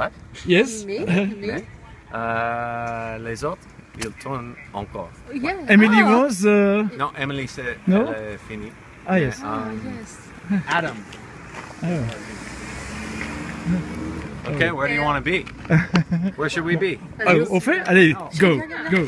What? Yes. Me? Mais, Me? Euh, les autres, ils tournent encore. Oh, yeah. Emily ah. oh. was. Uh, Non, Emily, c'est No. Uh, fini. ah yes. Um, oh, yes. Adam. Oh. Okay, where do you want to be? Where should we be? Ah, fait Allez, go, go.